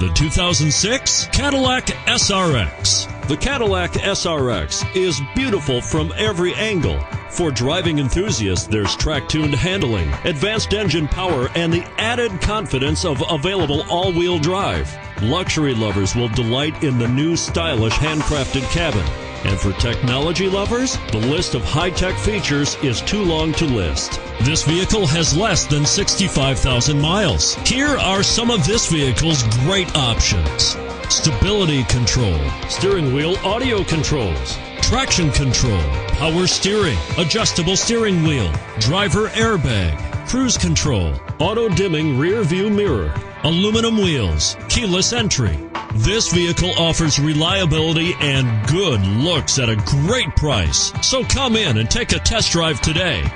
The 2006 Cadillac SRX. The Cadillac SRX is beautiful from every angle. For driving enthusiasts, there's track tuned handling, advanced engine power, and the added confidence of available all wheel drive. Luxury lovers will delight in the new stylish handcrafted cabin. And for technology lovers, the list of high tech features is too long to list. This vehicle has less than 65,000 miles. Here are some of this vehicle's great options stability control, steering wheel audio controls, traction control, power steering, adjustable steering wheel, driver airbag, cruise control, auto dimming rear view mirror, aluminum wheels, keyless entry. This vehicle offers reliability and good looks at a great price. So come in and take a test drive today.